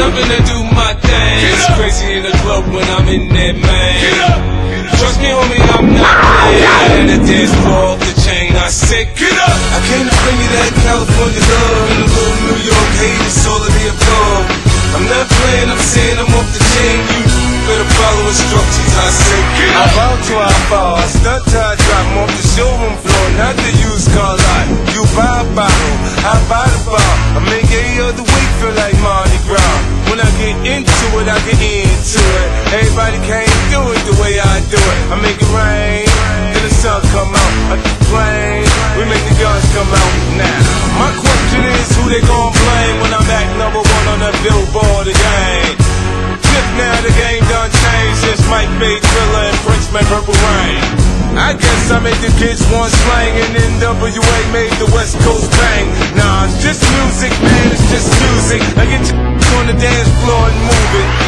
up and I do my thing. It's crazy in the club when I'm in that man. Trust me, homie, I'm not playing. And the dance floor the chain, I said, get up. I came to bring you that California love and a little New York hate. It's all of the above. I'm not playing, I'm saying I'm off the chain. You better follow instructions. I said, get up. I bow to I fall, I stunt till I drop 'em off the showroom floor, not the used car lot. You buy a bottle, I get into it. Everybody can't do it the way I do it. I make it rain, then the sun come out. I flame, we make the guns come out. Now, my question is who they gon' blame when I'm back number one on the billboard again? Just now the game done changed since Mike made Thriller and Prince made Purple Rain. I guess I made the kids want slang and NWA made the West Coast bang. Nah, it's just music, man, it's just music. I get you on the dance floor and move it.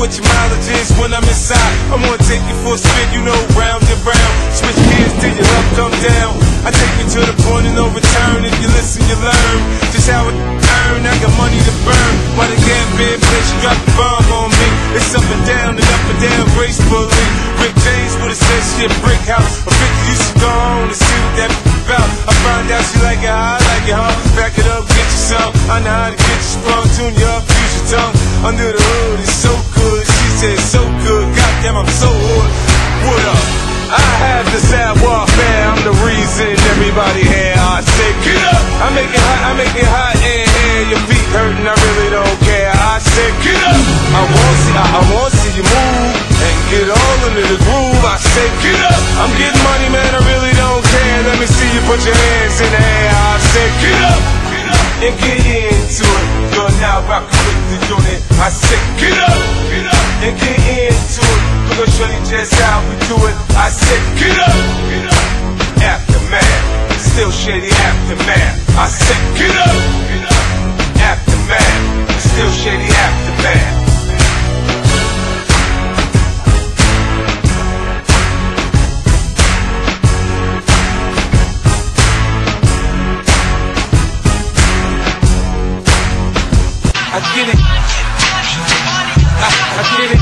What your mileage is when I'm inside. I wanna take you for a spin, you know, round and round. Switch gears till your love come down. I take you to the point of no return. If you listen, you learn just how it earn. I got money to burn. Why the gambit bitch drop the bomb on me? It's up and down and up and down gracefully. Rick James would have said shit, brick house. A bitch you should go on and see what that about. I find out she like it, I like it, huh? Back it up, get yourself. I know how to get you sprung, tune your up, use your tongue. Under the hood, make it hot. I make it hot in here. Your feet hurting. I really don't care. I say, get up. I want see. I, I want see you move and get all into the groove. I say, get up. I'm getting money, man. I really don't care. Let me see you put your hands in the air. I say, get up. Get up. And get into it. You're now rocking with the unit. I say, get up. Get up. And get into it. We're gonna you just how we do it. I said, get up. Shady aftermath. I said, get up, get up. Aftermath, still shady aftermath. I get it. I, I get it.